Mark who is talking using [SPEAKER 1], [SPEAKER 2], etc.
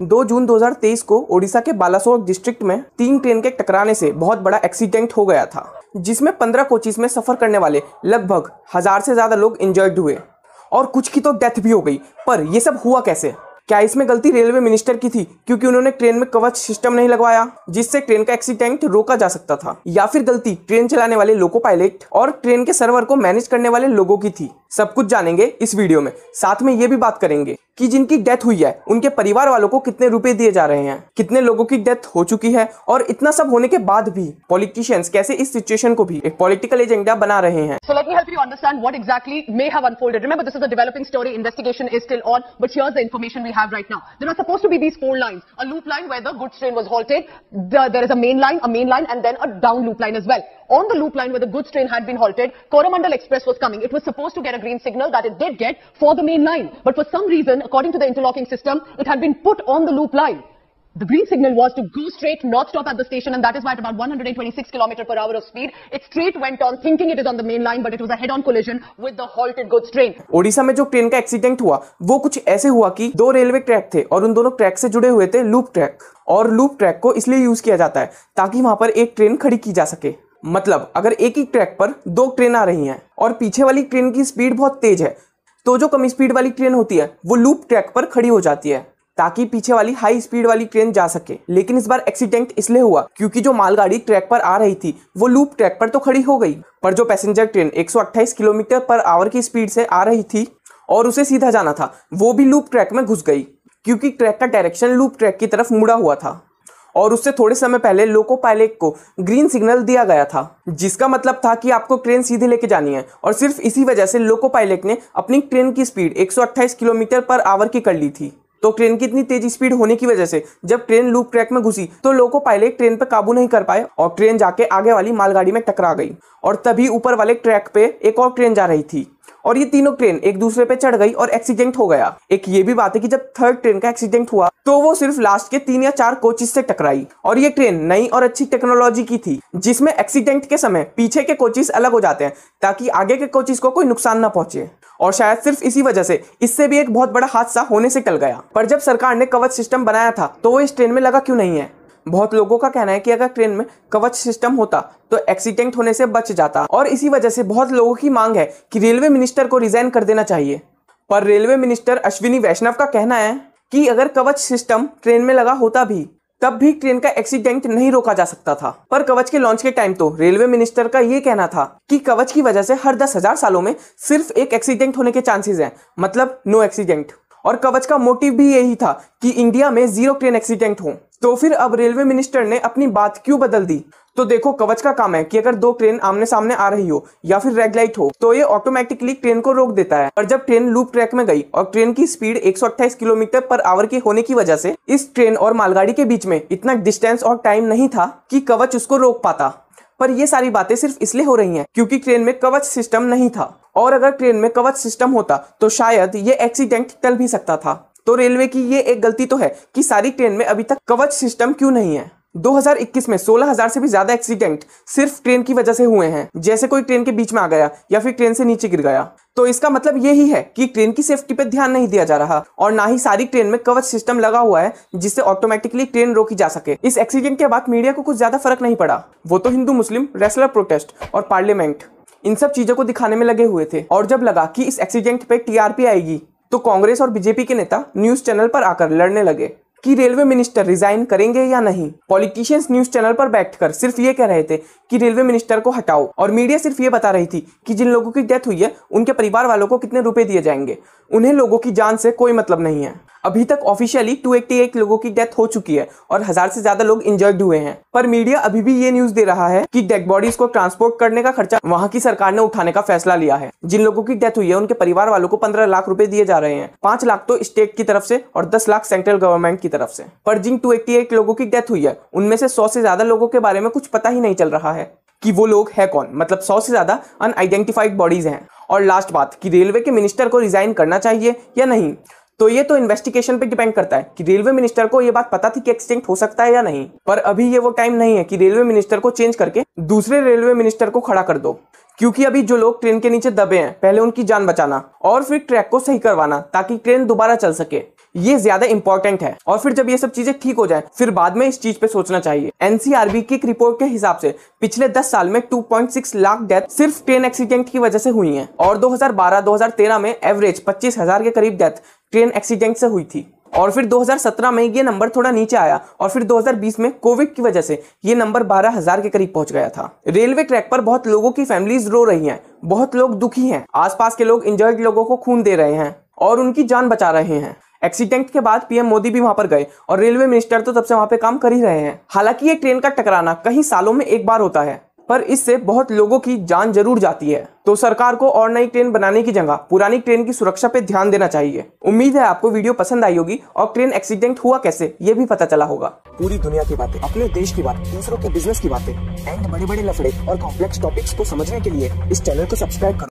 [SPEAKER 1] दो जून 2023 को ओडिशा के बालासोर डिस्ट्रिक्ट में तीन ट्रेन के टकराने से बहुत बड़ा एक्सीडेंट हो गया था, जिसमें 15 कोचिस में सफ़र करने वाले लगभग हज़ार से ज़्यादा लोग इंजर्ड हुए और कुछ की तो डेथ भी हो गई। पर यह सब हुआ कैसे? क्या इसमें गलती रेलवे मिनिस्टर की थी, क्योंकि उन्होंने ट्रेन में कवच सिस्टम नहीं लगवाया, जिससे ट्रेन का एक्सीडेंट रोका जा सकता था, या फिर गलती ट्रेन चलाने वाले लोको पायलट और ट्रेन के सर्वर को मैनेज करने वाले लोगों की थी? सब कुछ जानेंगे इस वीडियो में। साथ में ये भी बात करेंगे कि जिनकी डेथ हुई है, उनके परिवार वालों को कितने रुपए दिए जा रहे हैं, कितने लोगों की डेथ हो चुकी है और इतना सब होने के बाद भी पॉलिटिशियंस कैसे इस सिचुएशन को भी एक पॉलिटिकल एजेंडा बना रहे हैं।
[SPEAKER 2] So let me help you understand what exactly may have unfolded remember this is a developing story investigation is still on but here is the information we have right now there are supposed to be these four lines a loop line where the goods train was halted there is a main line a main line and then a down loop line as well on the loop line where the goods train had been halted Coromandel express was coming it was supposed to get a green signal that it did get for the main line. But for some reason, according to the interlocking system, it had been put on the loop line. The green signal was to go straight, not stop at the station, and that is why at about 126 km per hour of speed, it straight went on, thinking it is on the main line, but it was a head-on collision with the halted goods train.
[SPEAKER 1] Odisha में जो train का accident हुआ वो कुछ ऐसे हुआ कि दो रेलवे ट्रैक थे और उन दोनों ट्रैक से जुड़े हुए थे लूप ट्रैक और लूप ट्रैक को इसलिए यूज़ किया जाता है ताकि वहाँ पर एक ट्रेन खड़ी की जा सके मतलब अगर एक ही ट्रैक पर दो ट्रेन आ रही हैं और पीछे वाली ट्रेन की स्पीड बहुत तेज है तो जो कम स्पीड वाली ट्रेन होती है, वो लूप ट्रैक पर खड़ी हो जाती है, ताकि पीछे वाली हाई स्पीड वाली ट्रेन जा सके। लेकिन इस बार एक्सीडेंट इसलिए हुआ, क्योंकि जो मालगाड़ी ट्रैक पर आ रही थी, वो लूप ट्रैक पर तो खड़ी हो गई, पर जो passenger train 128 kilometre per hour की स्पीड से आ रही थी और उसे सीधा जाना था, वो भी लूप ट्रैक में घुस गई, क्योंकि ट्रैक का डायरेक्शन लूप ट्रैक की तरफ़ मुड़ा हुआ था। और उससे थोड़े समय पहले लोको पायलट को ग्रीन सिग्नल दिया गया था, जिसका मतलब था कि आपको ट्रेन सीधे लेके जानी है। और सिर्फ़ इसी वजह से लोको पायलट ने अपनी ट्रेन की स्पीड 128 किलोमीटर पर आवर की कर ली थी। तो ट्रेन की इतनी तेज़ी स्पीड होने की वजह से जब ट्रेन लूप ट्रैक में घुसी तो लोको पायलट ट्रेन पर काबू नहीं कर पाए और ट्रेन जाके आगे वाली मालगाड़ी में टकरा गई और तभी ऊपर वाले ट्रैक पे एक और ट्रेन जा रही थी और ये तीनों ट्रेन एक दूसरे पे चढ़ गई और एक्सीडेंट हो गया। एक ये भी बात है कि जब थर्ड ट्रेन का एक्सीडेंट हुआ तो वो सिर्फ़ लास्ट के तीन या चार कोचिस से टकराई और ये ट्रेन नई और अच्छी टेक्नोलॉजी की थी, जिसमें एक्सीडेंट के समय पीछे के कोचिस अलग हो जाते हैं ताकि आगे के कोचिस को कोई नुकसान ना पहुँचे। और शायद सिर्फ़ इसी वजह से, इससे भी एक बहुत बड़ा हादसा होने से टल गया। पर जब सरकार ने कवच सिस्टम बनाया था तो वो इस ट्रेन में लगा क्यों नहीं है? बहुत लोगों का कहना है कि अगर ट्रेन में कवच सिस्टम होता तो एक्सीडेंट होने से बच जाता। और इसी वजह से बहुत लोगों की मांग है कि रेलवे मिनिस्टर को रिजाइन कर देना चाहिए। पर रेलवे मिनिस्टर अश्विनी वैष्णव का कहना है कि अगर कवच सिस्टम ट्रेन में लगा होता भी तब भी ट्रेन का एक्सीडेंट नहीं रोका जा सकता था। पर कवच के लॉन्च के टाइम तो रेलवे मिनिस्टर का ये कहना था कि कवच की वजह से हर दस हज़ार सालों में सिर्फ़ एक एक्सीडेंट होने के चांसेस हैं मतलब नो एक्सीडेंट। और कवच का मोटिव भी यही था कि इंडिया में ज़ीरो ट्रेन एक्सीडेंट हो। तो फिर अब रेलवे मिनिस्टर ने अपनी बात क्यों बदल दी? तो देखो, कवच का काम है कि अगर दो ट्रेन आमने सामने आ रही हो या फिर रेड लाइट हो तो ये ऑटोमेटिकली ट्रेन को रोक देता है। और जब ट्रेन लूप ट्रैक में गई और ट्रेन की स्पीड 128 किलोमीटर पर आवर की होने की वजह से, इस ट्रेन और मालगाड़ी के बीच में इतना डिस्टेंस और टाइम नहीं था कि कवच उसको रोक पाता। पर ये सारी बातें सिर्फ़ इसलिए हो रही हैं क्योंकि ट्रेन में कवच सिस्टम नहीं था। और अगर ट्रेन में कवच सिस्टम होता तो शायद ये एक्सीडेंट टल भी सकता था। तो रेलवे की ये एक गलती तो है कि सारी ट्रेन में अभी तक कवच सिस्टम क्यों नहीं है? 2021 में 16,000 से भी ज़्यादा एक्सीडेंट सिर्फ़ ट्रेन की वजह से हुए हैं जैसे कोई ट्रेन के बीच में आ गया या फिर ट्रेन से नीचे गिर गया। तो इसका मतलब यही है कि ट्रेन की सेफ्टी पे ध्यान नहीं दिया जा रहा और ना ही सारी ट्रेन में कवच सिस्टम लगा हुआ है जिससे ऑटोमेटिकली ट्रेन रोकी जा सके। इस एक्सीडेंट के बाद मीडिया को कुछ ज़्यादा फ़र्क नहीं पड़ा। वो तो हिंदू मुस्लिम रेसलर प्रोटेस्ट और पार्लियामेंट इन सब चीज़ों को दिखाने में लगे हुए थे और जब लगा कि इस एक्सीडेंट पे टीआरपी आएगी तो कांग्रेस और बीजेपी के नेता न्यूज़ चैनल पर आकर लड़ने लगे कि रेलवे मिनिस्टर रिजाइन करेंगे या नहीं। पॉलिटिशियंस न्यूज़ चैनल पर बैठकर सिर्फ़ ये कह रहे थे कि रेलवे मिनिस्टर को हटाओ। और मीडिया सिर्फ़ ये बता रही थी कि जिन लोगों की डेथ हुई है, उनके परिवार वालों को कितने रुपए दिए जाएँगे? उन्हें लोगों की जान से कोई मतलब नहीं है। अभी तक ऑफिशियली 288 लोगों की डेथ हो चुकी है और हज़ार से ज़्यादा लोग इंजर्ड हुए हैं। पर मीडिया अभी भी ये न्यूज़ दे रहा है कि डेड बॉडीज को ट्रांसपोर्ट करने का खर्चा वहाँ की सरकार ने उठाने का फैसला लिया है। जिन लोगों की डेथ हुई है, उनके परिवार वालों को पंद्रह लाख रूपए दिए जा रहे हैं। पाँच लाख तो स्टेट की तरफ़ से और दस लाख सेंट्रल गवर्नमेंट की तरफ़ से। पर जिन टू लोगों की डेथ हुई है, उनमें से सौ से ज़्यादा लोगों के बारे में कुछ पता ही नहीं चल रहा है कि वो लोग है कौन। मतलब सौ से ज़्यादा अनआइडेंटिफाइड बॉडीज हैं। और लास्ट बात, कि रेलवे के मिनिस्टर को रिजाइन करना चाहिए या नहीं? तो ये तो इन्वेस्टिगेशन पे डिपेंड करता है कि रेलवे मिनिस्टर को ये बात पता थी कि एक्सटिंक्ट हो सकता है या नहीं। पर अभी ये वो टाइम नहीं है कि रेलवे मिनिस्टर को चेंज करके दूसरे रेलवे मिनिस्टर को खड़ा कर दो। क्योंकि अभी जो लोग ट्रेन के नीचे दबे हैं पहले उनकी जान बचाना और फिर ट्रैक को सही करवाना ताकि ट्रेन दोबारा चल सके ये ज़्यादा इंपॉर्टेंट है। और फिर जब ये सब चीज़ें ठीक हो जाए फिर बाद में इस चीज़ पे सोचना चाहिए। एनसीआरबी की एक रिपोर्ट के हिसाब से पिछले 10 साल में 2.6 लाख डेथ सिर्फ़ ट्रेन एक्सीडेंट की वजह से हुई हैं और 2012-2013 में एवरेज 25,000 के करीब डेथ ट्रेन एक्सीडेंट से हुई थी। और फिर 2017 में ये नंबर थोड़ा नीचे आया और फिर 2020 में कोविड की वजह से ये नंबर 12,000 के करीब पहुँच गया था। रेलवे ट्रैक पर बहुत लोगों की फैमिलीज़ रो रही हैं बहुत लोग दुखी हैं आसपास के लोग इंजर्ड लोगों को खून दे रहे हैं और उनकी जान बचा रहे हैं। एक्सीडेंट के बाद पीएम मोदी भी वहाँ पर गए और रेलवे मिनिस्टर तो तब से वहाँ पे काम कर ही रहे हैं। हालाँकि ये ट्रेन का टकराना कहीं सालों में एक बार होता है पर इससे बहुत लोगों की जान ज़रूर जाती है। तो सरकार को और नई ट्रेन बनाने की जगह, पुरानी ट्रेन की सुरक्षा पे ध्यान देना चाहिए। उम्मीद है आपको वीडियो पसंद आई होगी और ट्रेन एक्सीडेंट हुआ कैसे, ये भी पता चला होगा।
[SPEAKER 3] पूरी दुनिया की बातें, अपने देश की बात, दूसरों के बिज़नेस की बातें एंड बड़े बड़े लफड़े और कॉम्प्लेक्स टॉपिक्स को समझने के लिए इस चैनल को सब्सक्राइब करो।